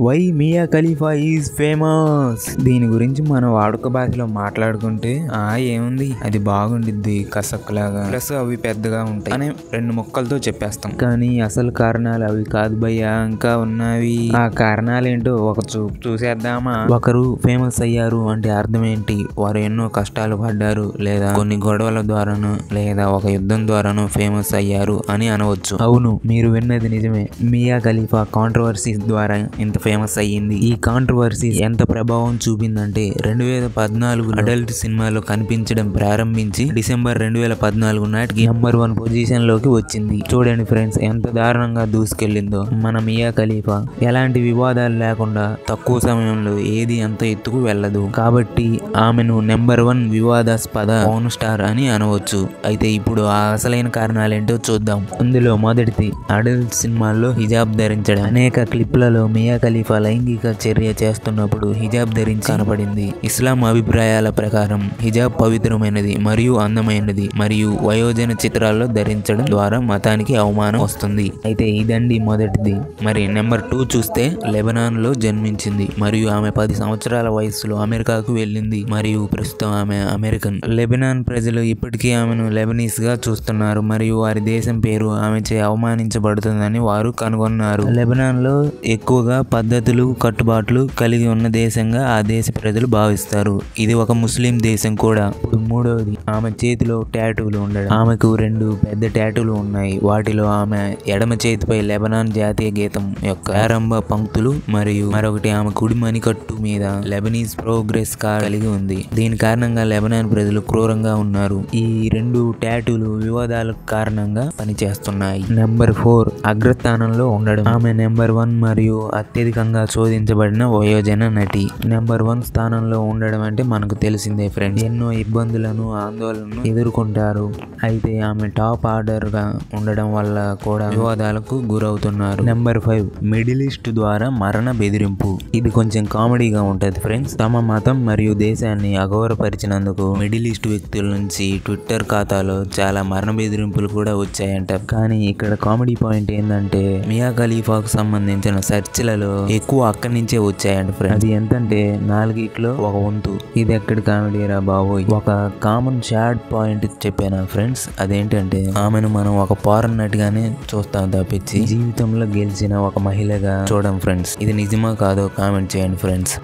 Why Mia Khalifa is famous. దీని గురించి మన వాడుక భాషలో మాట్లాడుకుంటే ఆ ఏముంది? అది బాగుండిద్ది కసక్కులాగా. ప్లస్ అవి పెద్దగా ఉంటాయి. అని రెండు ముక్కలతో చెప్పేస్తాం. కానీ అసలు కారణాలు అవి కాదు భయ్యా. ఇంకా ఉన్నవి. ఆ కారణాలు ఏంటో ఒక చూపు చూసేద్దామా? ఒకరు ఫేమస్ అయ్యారు అంటే అర్థం ఏంటి? వారు ఎన్నో కష్టాలు పడ్డారు లేదా కొన్ని గొడవల ద్వారాను లేదా ఒక యుద్ధం ద్వారాను ఫేమస్ అయ్యారు అని అనవచ్చు. అవును మీరు విన్నది నిజమే. మియా ఖలీఫా కాంట్రవర్సీస్ ద్వారా ఇంత ఫేమస్ అయ్యింది. ఈ కాంట్రవర్సీ ఎంత ప్రభావం చూపిందంటే రెండు వేల పద్నాలుగు అడల్ట్ సినిమాలో కనిపించడం ప్రారంభించి డిసెంబర్ రెండు వేల పద్నాలుగు నాటికి నెంబర్ వన్ పొజిషన్లోకి వచ్చింది. చూడండి ఫ్రెండ్స్ ఎంత దారుణంగా దూసుకెళ్ళిందో. మన మియా ఖలీఫా ఎలాంటి వివాదాలు లేకుండా తక్కువ సమయంలో ఏది అంత ఎత్తుకు వెళ్ళదు. కాబట్టి ఆమెను నెంబర్ వన్ వివాదాస్పద పవన్ స్టార్ అని అనవచ్చు. అయితే ఇప్పుడు ఆ అసలైన కారణాలేంటో చూద్దాం. అందులో మొదటిది అడల్ట్ సినిమాల్లో హిజాబ్ ధరించడం. అనేక క్లిప్లలో మియా ఖలీఫా లైంగిక చర్య చేస్తున్నప్పుడు హిజాబ్ ధరించి కనపడింది ఇస్లాం అభిప్రాయాల ప్రకారం హిజాబ్ పవిత్రమైనది మరియు అందమైనది మరియు వయోజన చిత్రాల్లో ధరించడం ద్వారా మతానికి అవమానం వస్తుంది. అయితే ఇదండి మొదటిది. మరి నెంబర్ టూ చూస్తే లెబనాన్లో జన్మించింది మరియు ఆమె పది సంవత్సరాల వయసులో అమెరికాకు వెళ్ళింది మరియు ప్రస్తుతం ఆమె అమెరికన్. లెబనాన్ ప్రజలు ఇప్పటికీ ఆమెను లెబనీస్గా చూస్తున్నారు మరియు వారి దేశం పేరు ఆమెచే అవమానించబడుతుందని వారు కనుగొన్నారు. లెబనాన్లో ఎక్కువగా పద్ధతులు కట్టుబాట్లు కలిగి ఉన్న దేశంగా ఆ దేశ ప్రజలు భావిస్తారు. ఇది ఒక ముస్లిం దేశం కూడా. మూడవది ఆమె చేతిలో టాటూలు ఉండడం. ఆమెకు రెండు పెద్ద టాటూలు ఉన్నాయి. వాటిలో ఆమె ఎడమ చేతిపై లెబనాన్ జాతీయ గీతం యొక్క ప్రారంభ పంక్తులు మరియు మరొకటి ఆమె కుడి మణికట్టు మీద లెబనీస్ ప్రోగ్రెస్ కార్డ్ కలిగి ఉంది. దీని కారణంగా లెబనాన్ ప్రజలు క్రూరంగా ఉన్నారు. ఈ రెండు టాటూలు వివాదాలకు కారణంగా పనిచేస్తున్నాయి. నెంబర్ ఫోర్ అగ్రస్థానంలో ఉండడం. ఆమె నెంబర్ వన్ మరియు అత్యధిక అత్యధికంగా శోధించబడిన వయోజన నటి. నెంబర్ వన్ స్థానంలో ఉండడం అంటే మనకు తెలిసిందే ఫ్రెండ్స్. ఎన్నో ఇబ్బందులను ఆందోళనను ఎదుర్కొంటారు. అయితే ఆమె టాప్ ఆర్డర్గా ఉండడం వల్ల కూడా వివాదాలకు గురవుతున్నారు. నెంబర్ ఫైవ్ మిడిల్ ఈస్ట్ ద్వారా మరణ బెదిరింపు. ఇది కొంచెం కామెడీగా ఉంటుంది ఫ్రెండ్స్. తమ మతం మరియు దేశాన్ని అగౌరపరిచినందుకు మిడిల్ ఈస్ట్ వ్యక్తుల నుంచి ట్విట్టర్ ఖాతాలో చాలా మరణ బెదిరింపులు కూడా వచ్చాయంట. కానీ ఇక్కడ కామెడీ పాయింట్ ఏంటంటే మియా ఖలీఫాకు సంబంధించిన సెర్చ్లలో ఎక్కువ అక్కడి నుంచే వచ్చాయంట ఫ్రెండ్స్ అది ఎంతంటే నాలుగిట్లో ఒక వంతు. ఇది ఎక్కడి కామెడీ రా బాబోయ్. ఒక కామన్ షార్ట్ పాయింట్ చెప్పాను ఫ్రెండ్స్ అదేంటంటే ఆమెను మనం ఒక పారన్ నటిగానే చూస్తాం తప్పించి జీవితంలో గెలిచిన ఒక మహిళగా చూడం ఫ్రెండ్స్ ఇది నిజమా కాదో కామెంట్ చేయండి ఫ్రెండ్స్